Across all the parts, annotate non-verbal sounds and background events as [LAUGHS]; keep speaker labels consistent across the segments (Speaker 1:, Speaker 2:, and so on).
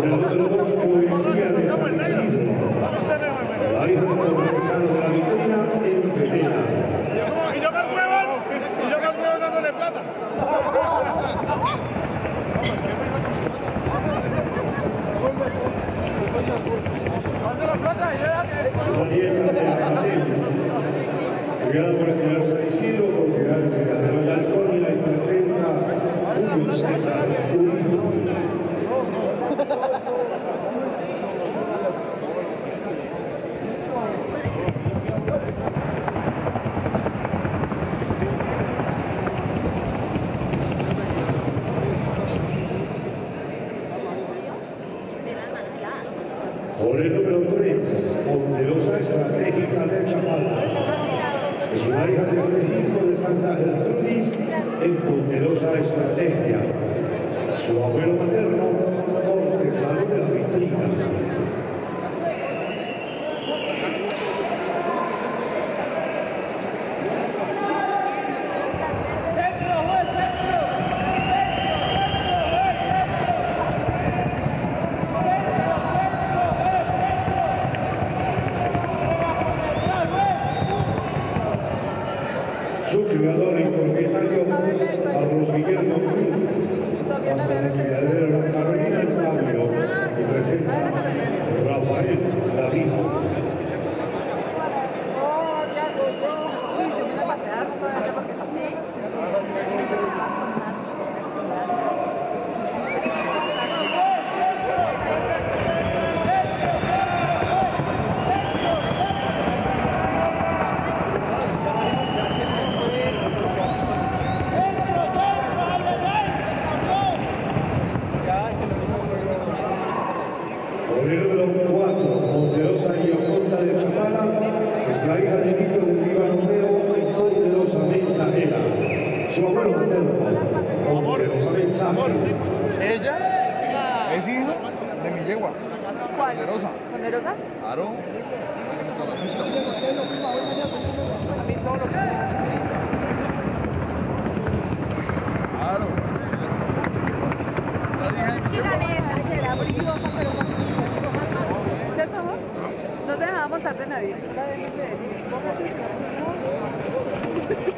Speaker 1: Por el número 2, Poesía de San Isidro. La hija de
Speaker 2: in
Speaker 1: Su criador y propietario, Carlos Guillermo Cruz, pasa del criadero La Carolina en Tabio y presenta Rafael Clavijo. El número 4, Ponderosa y Oconda de Chapala, es la hija de Víctor del Líbano Feo en Ponderosa Mensajera. Su abuelo materno, Ponderosa.
Speaker 2: Ella es hija de mi yegua.
Speaker 3: ¿Cuál?
Speaker 2: Poderosa.
Speaker 3: ¿Poderosa?
Speaker 2: Claro.
Speaker 3: A mí todo lo que
Speaker 2: Claro.
Speaker 3: ¿Cierto, amor? No se dejaba montar de nadie. Era de gente de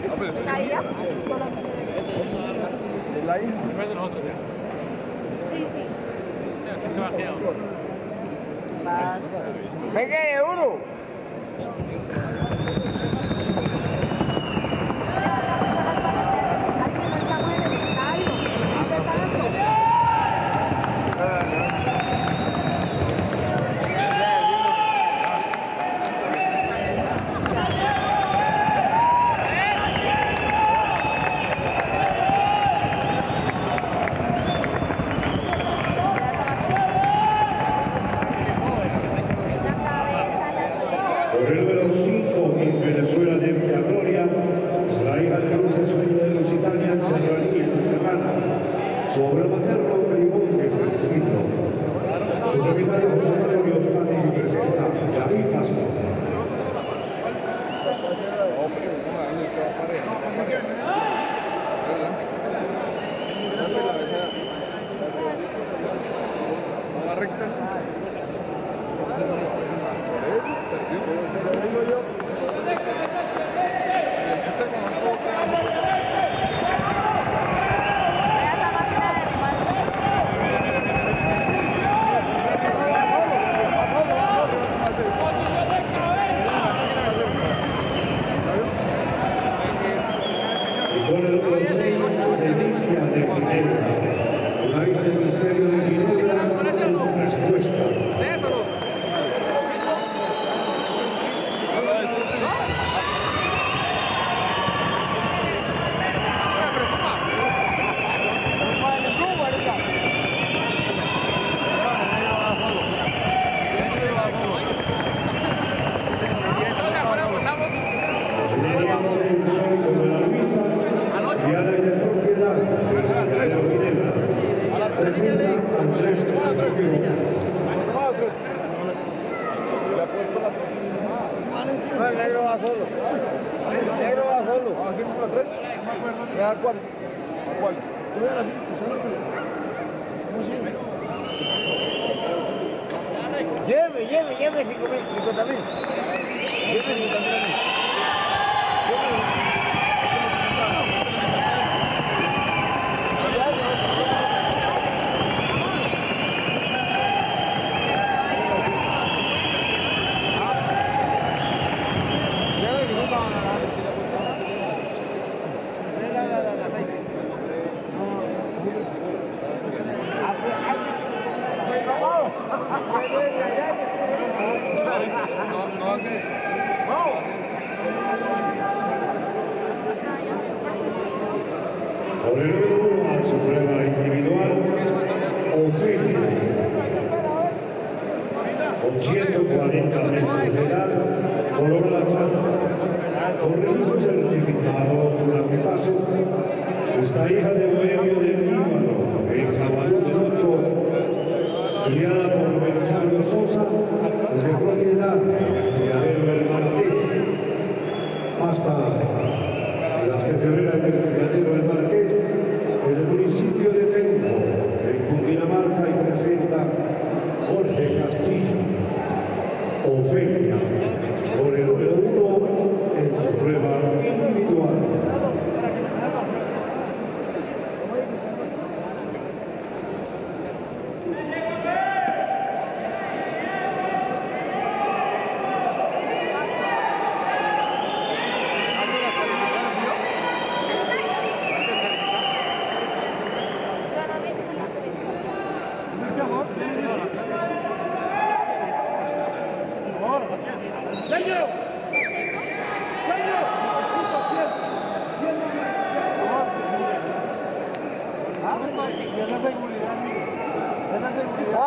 Speaker 2: Ah, pero es que
Speaker 3: ¿Caía?
Speaker 2: es la hija.
Speaker 3: Sí, sí. Vas.
Speaker 2: ¡Pegue duro!
Speaker 1: Por el número 5, Miss Venezuela de Villa Gloria, es la hija de Luz de Sueño de Lusitania en Serranía, en la Serrana. Su abuelo materno, Bribón de San Isidro. Su José Antonio presenta Yair Castro.
Speaker 2: Andrés Rodríguez. El
Speaker 3: negro
Speaker 1: va solo. El
Speaker 4: negro va solo. ¿A 5 para 3? Cuál? ¿Cuál?
Speaker 5: Yo voy a 3. ¿Cómo sigue?
Speaker 2: Lleve, lleve, lleve 50 mil. Lleve 50.
Speaker 1: Por el número uno a su prueba individual, Ofelia. Con 140 meses de edad, color con registro certificado por las que paso, esta hija de Bohemio del Líbano, en Cabalú del 8, criada por Belisario Sosa, es de propiedad del criadero El Marqués. Pasta en las terceras del criadero El Marqués, en el municipio de Tengo, en Cundinamarca, y presenta Jorge Castillo, Ofelia,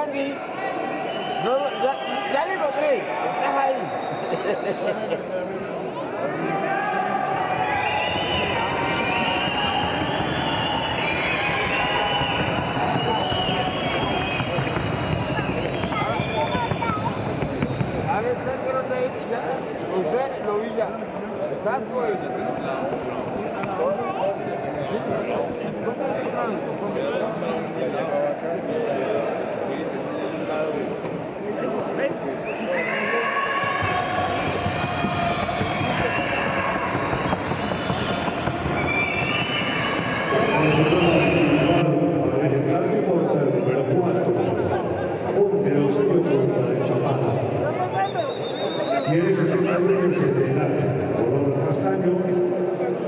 Speaker 2: Andy, no, ya, ya le encontré, estás ahí. Está pues.
Speaker 1: En su prueba individual, para el ejemplar que porta el número 4, Ponderosa Yoconda de Chapala. Tiene 61 meses de edad, color castaño,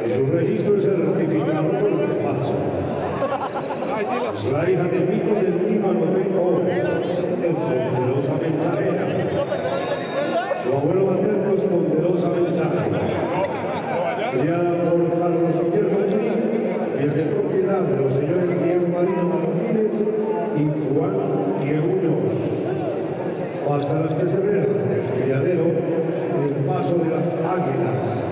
Speaker 1: y su registro es certificado por los de paso. Es la hija de Mito del Líbano V.O., en Ponderosa Mensajera. Su abuelo materno es Ponderosa Mensajera. Criada por Carlos Guillermo Clín y es de de los señores Diego Marino Martínez y Juan Diego Muñoz. Hasta las terceras del criadero, el paso de las águilas,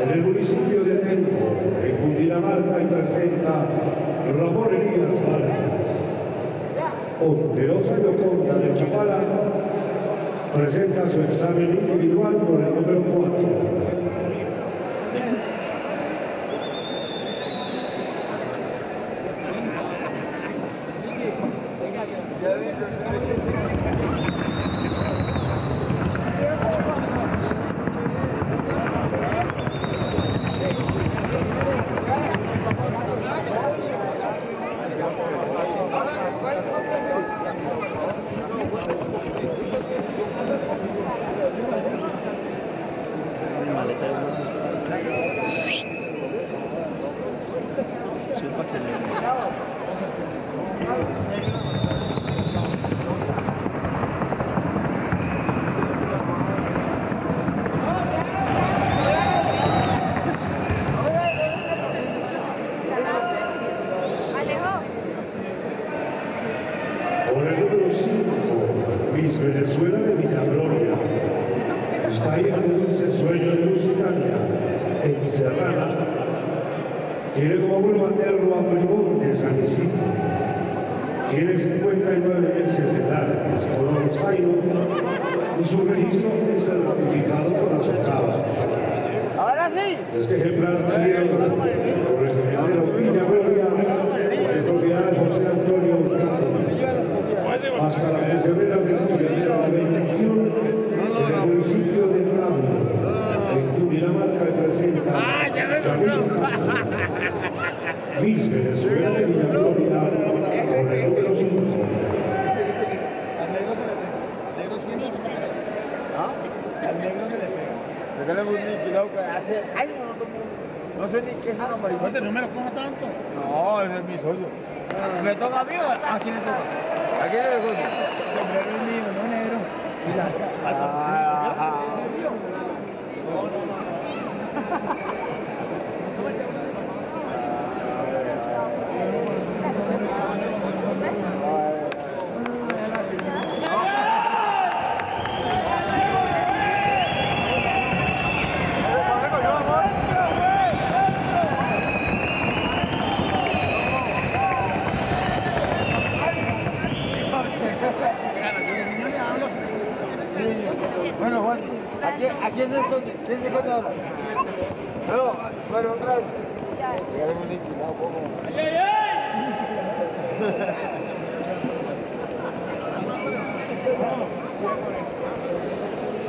Speaker 1: en el municipio de Tenco, en Cundinamarca, y presenta Ramón Elías Vargas. Ponderosa Yoconda de Chapala presenta su examen individual por el número 4.
Speaker 6: Alejo.
Speaker 1: Por el número 5, Venezuela de Villagloria. Esta hija de dulce sueño de Lusitania, en Serrana, tiene como abuelo materno a Bribón de San Isidro. Tiene 59 meses de edad, es color zaino y su registro es certificado por la SOCAVA.
Speaker 2: Ahora sí.
Speaker 1: Este ejemplar tenido por el criadero Villa Gloria, de propiedad de José Antonio Eustaquio. Hasta las peseveras del criadero La Bendición, en el municipio de Tablo, en Cundinamarca, y presenta Camilo Castro. Miss Venezuela de Villa Gloria, con el número 5.
Speaker 7: Al negro se le pega. Al negro siempre.
Speaker 2: ¿Ah?
Speaker 7: Al negro se le pega.
Speaker 2: Regalemos un niquilado que hace años no tomo. No sé ni qué es una mariposa.
Speaker 7: Oye, no me lo coja tanto.
Speaker 2: No, ese es mi socio. ¿Me toca a mí o a quién le toca? ¿A quién le toca?
Speaker 7: Sombrero mío, no negro.
Speaker 2: Ah, Bueno, Juan, ¿a quién, a quién se esconde? ¿Quién se esconde ahora? No, bueno, otra vez. Regalemos un niquilado, poco.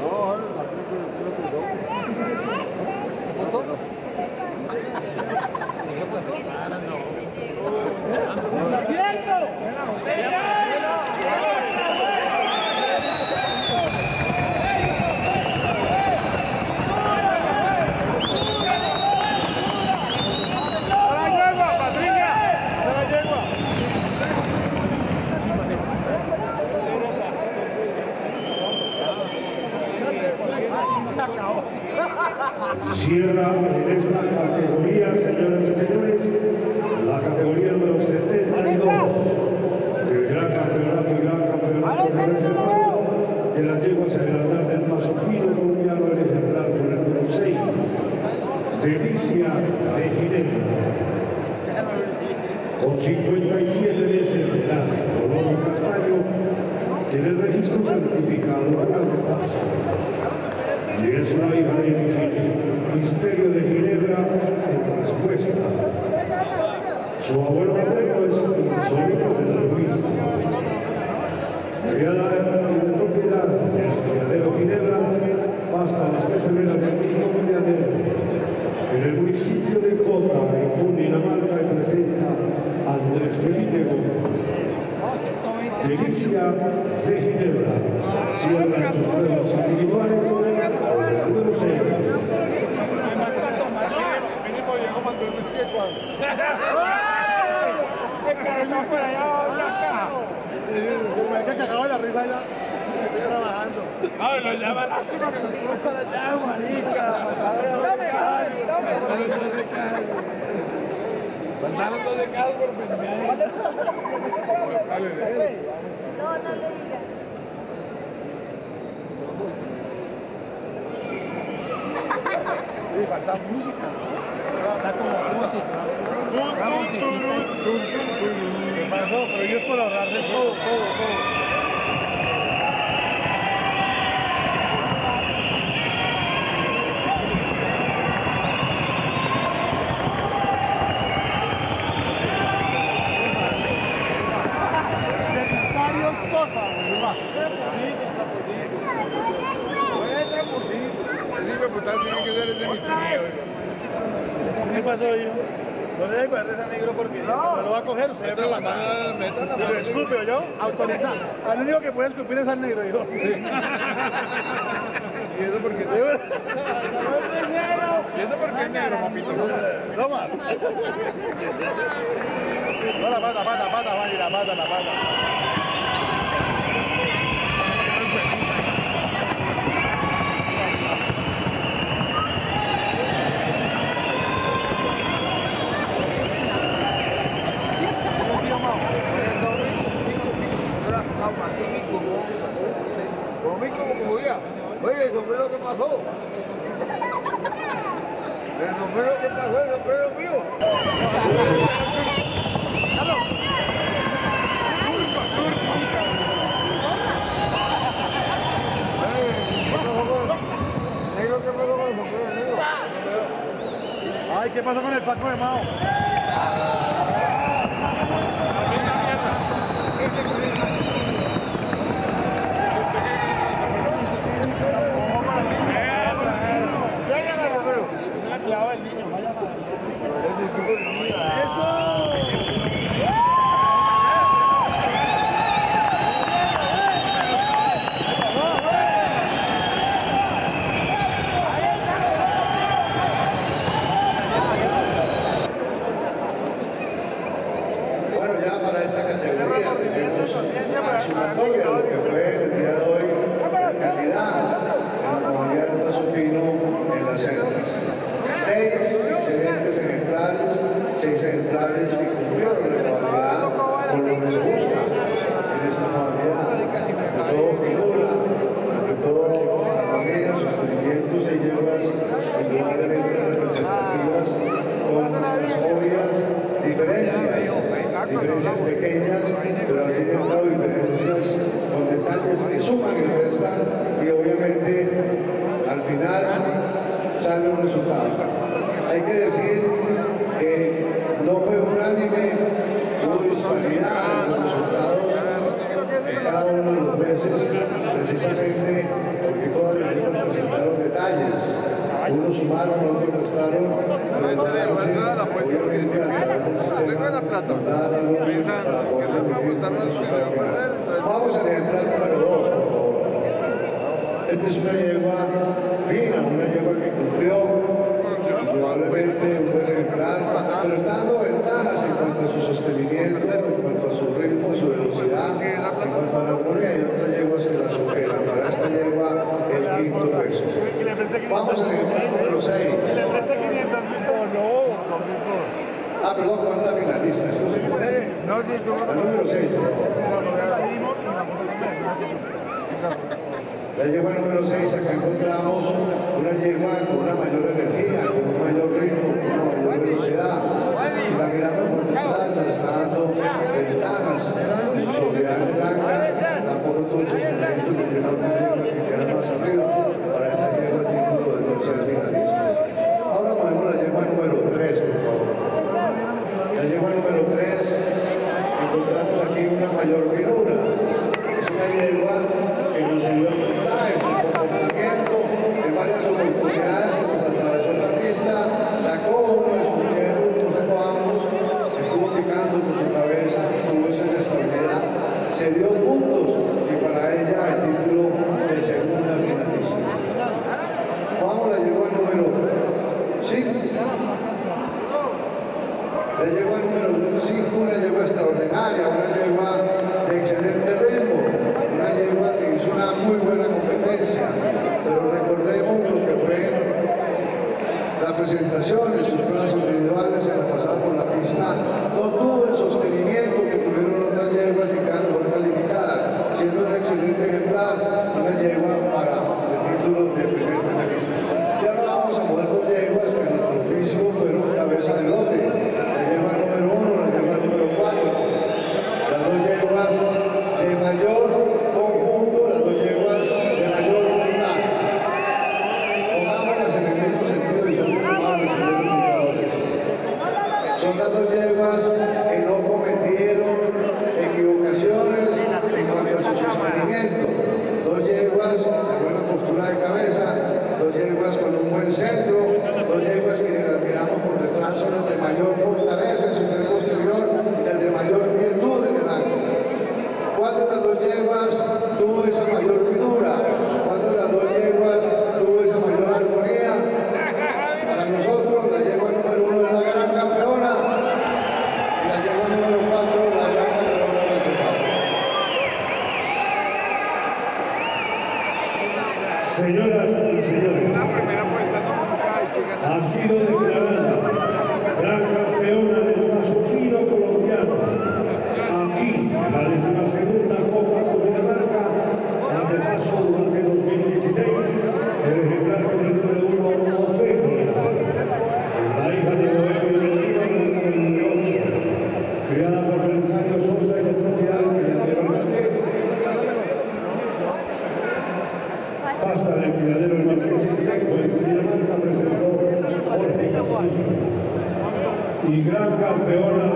Speaker 2: No, ahora la película ¿Qué pasó?
Speaker 1: Cierra en esta categoría, señoras y señores, la categoría número 72 del Gran Campeonato y Gran Campeonato Reservado de las yeguas adelantar del Paso Fino colombiano, el ejemplar con el número 6, Delicia de Ginebra. Con 57 meses de edad, color castaño, tiene registro certificado de paso y es una hija de Virginia, Misterio de Ginebra en respuesta. Su abuelo materno es insólito de la Luisa. Criada y de propiedad del criadero Ginebra, pasta las peseveras del mismo criadero. En el municipio de Cota, en Cundinamarca, presenta Andrés Felipe Gómez. Delicia de Ginebra. Cierra sus pruebas individuales con el número 6.
Speaker 7: Me cagaba la risa ya. Estoy trabajando.
Speaker 8: Ay, lo llama lástima que no estar allá, marica.
Speaker 9: Dame, dame, dame.
Speaker 8: Mandaron de por.
Speaker 9: No, no le digas.
Speaker 7: Y falta música. Falta como música. La musiquita. ¿Qué pasó? Pero ellos por ahorrarse todo, todo, todo. Necesario Sosa, güey. va. Oye, tramposito.
Speaker 2: Sí, me puta, tiene que ser ese mi tío.
Speaker 7: ¿Qué pasó, hijo? No guardar ese negro porque no. lo va a coger, usted debe guardar. Y lo escupe, yo, autorizar. Al único que puede escupir es al negro, hijo. [LAUGHS]
Speaker 2: ¿Y eso por qué? [LAUGHS] ¿Y eso por qué es negro, papito?
Speaker 7: Toma. No, la [LAUGHS] pata, pata, pata, la pata, la pata.
Speaker 2: Como Mico, como día. Oye, el sombrero qué pasó. El sombrero qué pasó, el sombrero mío. Negro, ¿qué pasó con el sombrero mío?
Speaker 10: Ay, ¿qué pasó con el saco de Mao?
Speaker 11: Bueno, ya para esta categoría tenemos la sumatoria, lo que fue el día de hoy, la calidad en la modalidad del paso fino en las celdas. Seis excelentes ejemplares, seis ejemplares que cumplieron la modalidad con lo que se busca en esta modalidad. Ante todo figura, ante todo armonía, sostenimientos y llevas indudablemente representativas con las obvias diferencias diferencias pequeñas, pero al fin y al cabo diferencias con detalles que suman y restan y obviamente al final sale un resultado. Hay que decir que no fue unánime, en los resultados cada uno de los meses, precisamente porque todas las lenguas presentaron detalles. Unos sumaron, otros restaron, pero a través la número 2, por favor. Esta es una yegua fina, una yegua que cumplió probablemente un buen ejemplar, pero está dando ventajas en cuanto a su sostenimiento, en cuanto a su ritmo, su velocidad, en cuanto a la armonía y otras yeguas que la superan. Para esta yegua, el quinto peso. Vamos al ejemplar número 6. Ah, perdón, cuarta finalista.
Speaker 2: No, sí,
Speaker 11: número 6, por favor. La yegua número 6, acá encontramos una yegua con una mayor energía, con un mayor ritmo, con una mayor velocidad. Si la miramos por detrás, nos está dando ventajas su sobriedad blanca, tampoco todo el sostenimiento que tiene otras yeguas que quedan más arriba. Para esta yegua, el título de 12 se dio puntos y para ella el título de segunda finalista. Vamos, la llegó al número 5. Le llegó al número 5 una yegua extraordinaria, una yegua de excelente ritmo, una yegua que hizo una muy buena competencia. Pero recordemos lo que fue la presentación de sus pruebas individuales en la pasada por la pista. No tuvo el sostenimiento que tuvieron otras yeguas y quedaron mejor calificadas, siendo un excelente ejemplar, una yegua para el título de primer finalista. Y ahora vamos a mover dos yeguas que en nuestro oficio fueron cabeza de lote. La yegua número uno, la yegua número cuatro. Las dos yeguas de mayor conjunto, las dos yeguas de mayor puntaje. Pongámoslas en el mismo sentido y son muy amables, señores jugadores. Son las dos yeguas que no cometieron equivocaciones en cuanto a su sostenimiento. Dos yeguas de buena postura de cabeza, dos yeguas con un buen centro, dos yeguas que las miramos por detrás son las de mayor fortaleza en su tren posterior y las de mayor quietud en el ángulo. ¿Cuál de las dos yeguas tuvo esa mayor finura? ¿Cuál de las dos yeguas tuvo esa mayor armonía? Para nosotros, la yegua número uno es la gran campeona y la yegua número cuatro la gran campeona nacional.
Speaker 1: Señoras y señores, ha sido declarada gran campeona del paso fino colombiano. Aquí, en la décima segunda Copa Cundinamarca, de paso durante 2016, el ejemplar con el número uno, Ofelia, la hija de Bohemio del Lino en el número 8, criada por Belisario Sosa y de propiedad del criadero Marqués. Basta del criadero El Marqués Inteco en Cundinamarca presentó Jorge Castillo. Y gran campeona